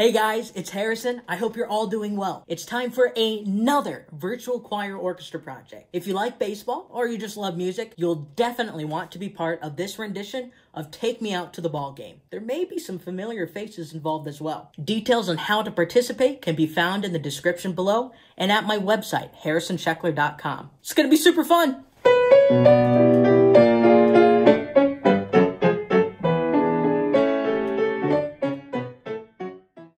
Hey guys, it's Harrison. I hope you're all doing well. It's time for another virtual choir orchestra project. If you like baseball or you just love music, you'll definitely want to be part of this rendition of Take Me Out to the Ball Game. There may be some familiar faces involved as well. Details on how to participate can be found in the description below and at my website, harrisonsheckler.com. It's gonna be super fun!